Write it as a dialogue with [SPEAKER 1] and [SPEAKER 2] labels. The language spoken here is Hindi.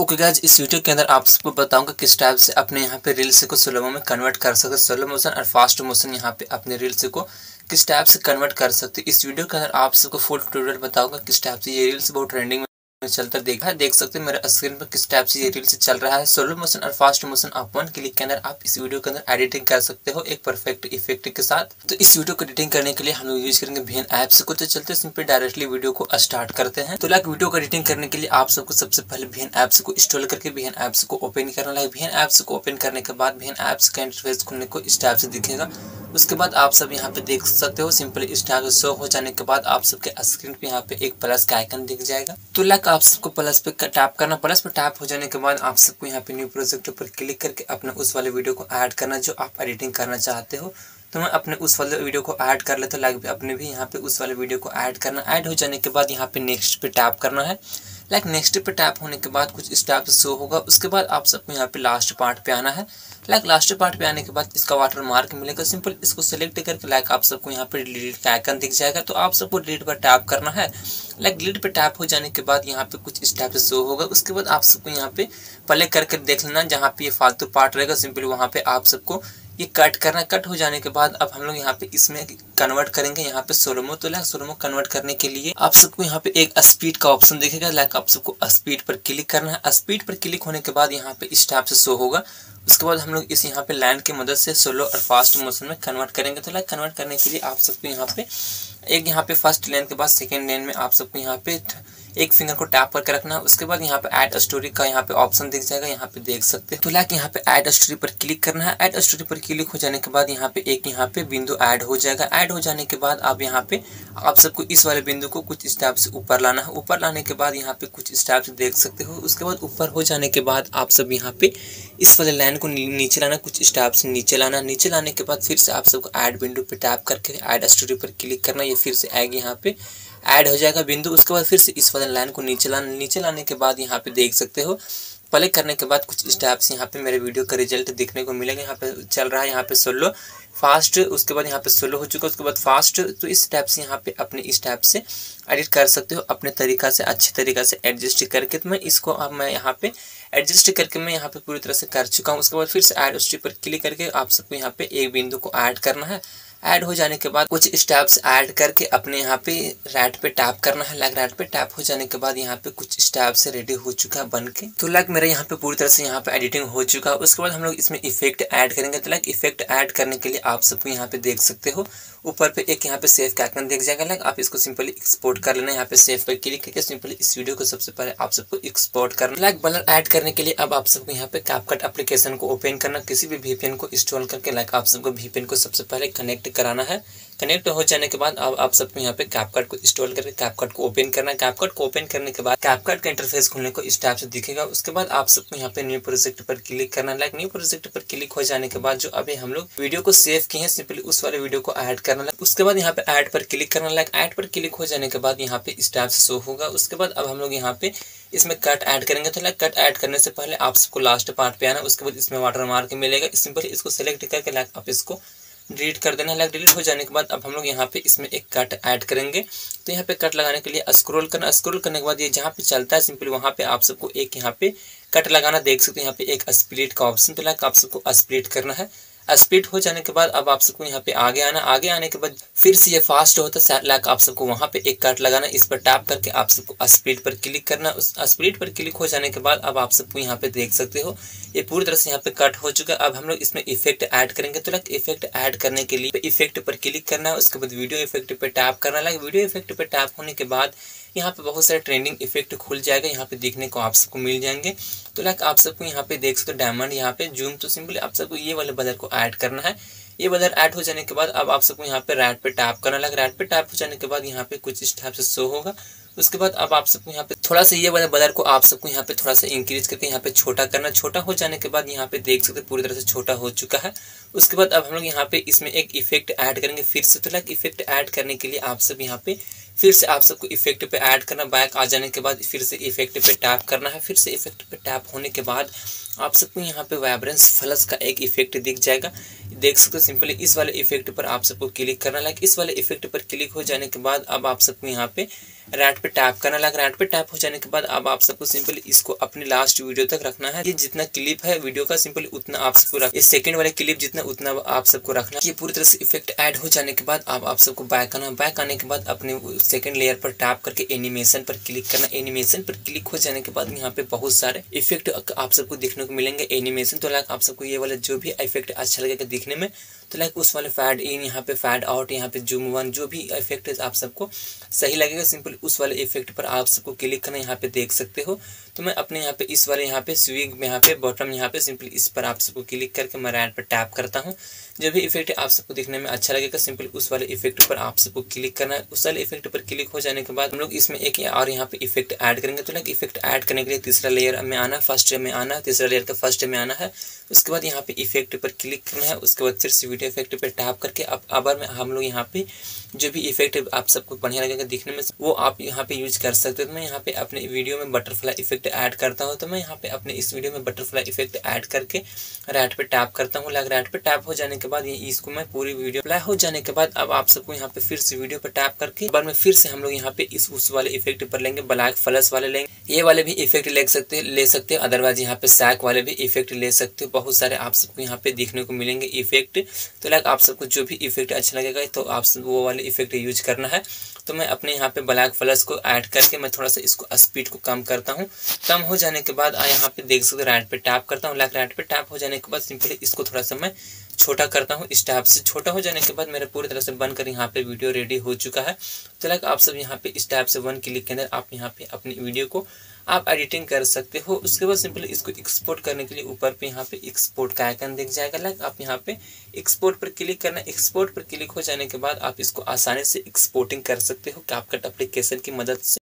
[SPEAKER 1] ओके गाइज़ इस वीडियो के अंदर आप सबको बताऊँगा किस टाइप से अपने यहाँ पे रील्स को स्लोमो में कन्वर्ट कर सकते हैं। स्लो मोशन और फास्ट मोशन यहाँ पे अपने रील्स को किस टाइप से कन्वर्ट कर सकते इस वीडियो के अंदर आप सबको फुल ट्यूटोरियल बताऊँगा किस टाइप से ये रील्स बहुत ट्रेंडिंग चलता देखा देख सकते हैं मेरे स्क्रीन पर किस टाइप से ये रील से चल रहा है। सोलो मोशन और फास्ट मोशन आप वन क्लिक के अंदर आप इस वीडियो के अंदर एडिटिंग कर सकते हो एक परफेक्ट इफ़ेक्ट के साथ। तो इस वीडियो को एडिटिंग करने के लिए हम लोग यूज़ करेंगे वीएन ऐप से कुछ चलते सिंपली डायरेक्टली वीडियो को स्टार्ट करते हैं। तो लाइक वीडियो को एडिटिंग करने के लिए आप सबको सबसे पहले वीएन ऐप्स को इंस्टॉल करके वीएन ऐप्स को ओपन करना लाइक वीएन ऐप्स को ओपन करने के बाद वीएन ऐप्स का इंटरफेस खुलने को इस टाइप से दिखेगा। उसके बाद आप सब यहाँ पे देख सकते हो सिंपल इस से शो हो जाने के बाद आप सबके स्क्रीन पे यहाँ पे एक प्लस का आइकन दिख जाएगा। तो लाइक आप सबको प्लस पे टैप करना प्लस पे टैप हो जाने के बाद आप सबको यहाँ पे न्यू प्रोजेक्ट पर क्लिक करके अपने उस वाले वीडियो को ऐड करना जो आप एडिटिंग करना चाहते हो। तो मैं अपने उस वाले वीडियो को ऐड कर लेता हूँ लाइक अपने भी यहाँ पे उस वाले वीडियो को ऐड करना। ऐड हो जाने के बाद यहाँ पे नेक्स्ट पे टैप करना है। लाइक नेक्स्ट पे टैप होने के बाद कुछ इस टाइप से शो होगा। उसके बाद आप सबको यहाँ पे लास्ट पार्ट पे आना है। लाइक लास्ट पार्ट पे आने के बाद इसका वाटर मार्क मिलेगा। सिंपल इसको सेलेक्ट करके लाइक आप सबको यहाँ पे डिलीट का आइकन दिख जाएगा। तो आप सबको डिलीट पर टैप करना है। लाइक डिलीट पे टैप हो जाने के बाद यहाँ पे कुछ इस टाइप से शो होगा। उसके बाद आप सबको यहाँ पे प्ले करके देख लेना जहाँ पे ये फालतू पार्ट रहेगा। सिंपल वहाँ पे आप सबको ये कट करना कट हो जाने के बाद अब हम लोग यहाँ पे इसमें कन्वर्ट करेंगे। यहाँ पे सोलोमो तो लाइक सोलोमो कन्वर्ट करने के लिए आप सबको यहाँ पे एक स्पीड का ऑप्शन दिखेगा। लाइक आप सबको स्पीड पर क्लिक करना है। स्पीड पर क्लिक होने के बाद यहाँ पे इस टाइप से शो होगा। उसके बाद हम लोग इस यहाँ पे लैंड की मदद से सोलो और फास्ट मोशन में कन्वर्ट करेंगे। तो लाइक कन्वर्ट करने के लिए आप सबको यहाँ पे, एक यहाँ पे फ़र्स्ट लेन के बाद सेकेंड लेन में आप सबको यहाँ पे एक फिंगर को टैप करके रखना है उसके बाद यहाँ पे ऐड स्टोरी का यहाँ पे ऑप्शन दिख जाएगा, यहाँ पे देख सकते हैं। तो लाइक यहाँ पे ऐड स्टोरी पर क्लिक करना है। ऐड स्टोरी पर क्लिक हो जाने के बाद यहाँ पे एक यहाँ पे बिंदु ऐड हो जाएगा। ऐड हो जाने के बाद आप यहाँ पे, आप सबको इस वाले बिंदु को कुछ स्टेप से ऊपर लाना है। ऊपर लाने के बाद यहाँ पे कुछ स्टेप देख सकते हो। उसके बाद ऊपर हो जाने के बाद आप सब यहाँ पे इस वाले लाइन को नीचे लाना, कुछ स्टेप से नीचे लाना। नीचे लाने के बाद फिर से आप सबको ऐड बिंदु पे टैप करके ऐड स्टोरी पर क्लिक करना। ये फिर से आएगी यहाँ पे ऐड हो जाएगा बिंदु। उसके बाद फिर से इस वाले लाइन को नीचे लाना, नीचे लाने के बाद यहाँ पे देख सकते हो, प्ले करने के बाद कुछ स्टेप्स यहाँ पे मेरे वीडियो का रिज़ल्ट देखने को मिलेगा। यहाँ पे चल रहा है, यहाँ पे सोलो फास्ट उसके बाद यहाँ पे सोलो हो चुका है, उसके बाद फास्ट तो इस स्टेप से यहाँ पे अपने इस स्टेप से एडिट कर सकते हो, अपने तरीका से, अच्छे तरीका से एडजस्ट करके। तो मैं इसको अब मैं यहाँ पे एडजस्ट करके मैं यहाँ पे पूरी तरह से कर चुका हूँ। उसके बाद फिर से एड पर क्लिक करके आप सबको यहाँ पे एक बिंदु को ऐड करना है। ऐड हो जाने के बाद कुछ स्टेप्स ऐड करके अपने यहाँ पे राइट पे टैप करना है। लाइक राइट पे टैप हो जाने के बाद यहाँ पे कुछ स्टेप्स रेडी हो चुका है बन के। तो लाइक मेरा यहाँ पे पूरी तरह से यहाँ पे एडिटिंग हो चुका है। उसके बाद हम लोग इसमें इफ़ेक्ट ऐड करेंगे। तो लाइक इफ़ेक्ट ऐड करने के लिए आप सबको यहाँ पे देख सकते हो। ऊपर पे एक यहाँ पे सेफ़ का आइकन देख जाएगा। लग आप इसको सिंपली एक्सपोर्ट कर लेना। यहाँ पे सेफ़ पे क्लिक करके सिंपली इस वीडियो को सबसे पहले आप सबको एक्सपोर्ट करना लाइक बलर ऐड करने के लिए अब आप सबको यहाँ पे कैपकट एप्लीकेशन को ओपन करना। किसी भी वीपीएन को इंस्टॉल करके लाइक आप सबको वीपीएन को सबसे पहले कनेक्ट कराना है। कनेक्ट हो जाने के बाद अब आप सबको यहाँ पे कैपकट को इंस्टॉल करके कैपकट को ओपन करना है। कैपकट को ओपन करने के बाद कैपकट का इंटरफेस खुलने को इस टाइप से दिखेगा। उसके बाद आप सबको यहाँ पे न्यू प्रोजेक्ट पर क्लिक करना लाइक न्यू प्रोजेक्ट पर क्लिक हो जाने के बाद जो अभी हम लोग वीडियो को सेव किए हैं सिंपली उस वाले वीडियो को ऐड करना है। उसके बाद यहाँ पे ऐड पर क्लिक करना लाइक ऐड पर क्लिक हो जाने के बाद यहाँ पे इस टाइप से शो होगा। उसके बाद अब हम लोग यहाँ पे इसमें कट ऐड करेंगे। तो लाइक कट ऐड करने से पहले आप सबको लास्ट पार्ट पे आना उसके बाद इसमें वाटर मार्क मिलेगा। सिंपली इसको सिलेक्ट करके लाइक आप इसको डिलीट कर देना है। लाइक डिलीट हो जाने के बाद अब हम लोग यहाँ पे इसमें एक कट ऐड करेंगे। तो यहाँ पे कट लगाने के लिए स्क्रॉल करना। स्क्रॉल करने के बाद ये जहाँ पे चलता है सिंपली वहाँ पे आप सबको एक यहाँ पे कट लगाना देख सकते हैं। यहाँ पे एक स्प्लिट का ऑप्शन तो लाइक आप सबको स्प्लिट करना है। स्पीड हो जाने के बाद अब आप सबको यहाँ पे आगे आना। आगे आने के बाद फिर से ये फास्ट है लाइक आप सबको वहाँ पे एक कट लगाना। इस पर टैप करके आप सबको स्पीड पर क्लिक करना। उस स्पीड पर क्लिक हो जाने के बाद अब आप सबको यहाँ पे देख सकते हो, ये पूरी तरह से यहाँ पे कट हो चुका है। अब हम लोग इसमें इफ़ेक्ट ऐड करेंगे। तो लाइक इफ़ेक्ट ऐड करने के लिए इफ़ेक्ट पर क्लिक करना है। उसके बाद वीडियो इफ़ेक्ट पर टैप करना। लाइक वीडियो इफ़ेक्ट पर टैप होने के बाद यहाँ पे बहुत सारे ट्रेंडिंग इफ़ेक्ट खुल जाएगा यहाँ पे देखने को आप सबको मिल जाएँगे तो लाइक आप सबको यहाँ पे देख सकते हो डायमंड यहाँ पे जूम तो सिंपली आप सबको ये वाले बदर को ऐड करना है ये बदर ऐड हो जाने के बाद अब आप सबको यहाँ पे राइट पे टैप करना लगा राइट पे टैप हो जाने के बाद यहाँ पे कुछ इस टाइप से शो होगा उसके बाद अब आप सबको यहाँ पे थोड़ा सा ये वाला बदर को आप सबको यहाँ पे थोड़ा सा इंक्रीज करके यहाँ पे छोटा करना छोटा हो जाने के बाद यहाँ पे देख सकते पूरी तरह से छोटा हो चुका है उसके बाद अब हम लोग यहाँ पे इसमें एक इफ़ेक्ट ऐड करेंगे फिर से तो लाइक इफ़ेक्ट ऐड करने के लिए आप सब यहाँ पे फिर से आप सबको इफ़ेक्ट पे ऐड करना बैक आ जाने के बाद फिर से इफ़ेक्ट पे टैप करना है। फिर से इफ़ेक्ट पे टैप होने के बाद आप सबको यहाँ पे वाइब्रेंस फ्लस का एक इफ़ेक्ट दिख जाएगा। देख सकते हो सिंपली इस वाले इफ़ेक्ट पर आप सबको क्लिक करना। लाइक इस वाले इफ़ेक्ट पर क्लिक हो जाने के बाद अब आप सबको यहाँ पे राइट पे टैप करना लगा राइट पे टैप हो जाने के बाद अब आप सबको सिंपली इसको अपनी लास्ट वीडियो तक रखना है। ये जितना क्लिप है वीडियो का सिंपल उतना आप सबको रख सेकंड वाले क्लिप जितना उतना आप सबको रखना ये पूरी तरह से इफ़ेक्ट ऐड हो जाने के बाद आप सबको बैक आना बैक आने के बाद अपने सेकंड लेयर पर टैप करके एनिमेशन पर क्लिक करना एनिमेशन पर क्लिक हो जाने के बाद यहाँ पे बहुत सारे इफ़ेक्ट आप सबको देखने को मिलेंगे। एनिमेशन तो लाइक आप सबको ये वाला जो भी इफ़ेक्ट अच्छा लगेगा दिखने में तो लाइक उस वाले फैड इन यहाँ पे फैड आउट यहाँ पे जूम वन जो भी इफ़ेक्ट है आप सबको सही लगेगा। सिंपल उस वाले इफ़ेक्ट पर आप सबको क्लिक करना, यहाँ पे देख सकते हो। तो मैं अपने यहाँ पे इस वाले यहाँ पे स्विग में यहाँ पे बॉटम यहाँ पे सिंपल इस पर आप सबको क्लिक करके मैं राइट पर टैप करता हूँ। जो भी इफ़ेक्ट आप सबको दिखने में अच्छा लगेगा सिंपल उस वाले इफ़ेक्ट पर आप सबको क्लिक करना है। उस वाले इफ़ेक्ट पर क्लिक हो जाने के बाद हम लोग इसमें एक और यहाँ पे इफ़ेक्ट ऐड करेंगे। तो लाइक इफ़ेक्ट ऐड करने के लिए तीसरा लेयर में आना फ़र्स्ट में आना, तीसरा लेयर का फ़र्स्ट में आना है। उसके बाद यहाँ पे इफ़ेक्ट पर क्लिक करना है। उसके बाद फिर से वीडियो इफ़ेक्ट पे टैप करके अब अबर में, हम लोग यहाँ पे जो भी इफ़ेक्ट आप सबको बढ़िया लगेगा दिखने में, वो आप यहाँ पे यूज़ कर सकते हो। तो मैं यहाँ पे अपने वीडियो में बटरफ्लाई इफ़ेक्ट ऐड करता हूँ तो मैं यहाँ पे अपने इस वीडियो में बटरफ्लाई इफ़ेक्ट ऐड करके राइट पे टैप करता हूँ। लग राइट पे टैप हो जाने के बाद ये इसको मैं पूरी वीडियो अप्लाई हो जाने के बाद अब आप सबको यहाँ पे फिर से वीडियो पे टैप करके बार में फिर से हम लोग यहाँ पे इस, उस वाले इफ़ेक्ट पर लेंगे ब्लैक फ्लस वाले लेंगे। ये वाले भी इफ़ेक्ट ले सकते ले सकते अदरवाइज़ यहाँ पे सैक वाले भी इफ़ेक्ट ले सकते हो। बहुत सारे आप सबको यहाँ पे देखने को मिलेंगे इफ़ेक्ट तो लाइक आप सबको जो भी इफ़ेक्ट अच्छा लगेगा तो आप सब वो वाले इफ़ेक्ट यूज़ करना है। तो मैं अपने यहाँ पे ब्लैक फ्लस को ऐड करके मैं थोड़ा सा इसको स्पीड को कम करता हूँ। कम हो जाने के बाद यहाँ पे देख सकते राइट पे टैप करता हूँ। लाइक राइट पे टैप हो जाने के बाद सिंपली इसको थोड़ा सा मैं छोटा करता हूँ। इस टैप से छोटा हो जाने के बाद मेरा पूरी तरह से बनकर यहाँ पे वीडियो रेडी हो चुका है। तो लाइक आप सब यहाँ पे इस टैप से वन क्लिक के अंदर आप यहाँ पे अपनी वीडियो को आप एडिटिंग कर सकते हो। उसके बाद सिंपली इसको एक्सपोर्ट करने के लिए ऊपर पे यहाँ पे एक्सपोर्ट का आइकन दिख जाएगा। लाइक आप यहाँ पे एक्सपोर्ट पर क्लिक करना। एक्सपोर्ट पर क्लिक हो जाने के बाद आप इसको आसानी से एक्सपोर्टिंग कर सकते हो कैपकट एप्लीकेशन की मदद से।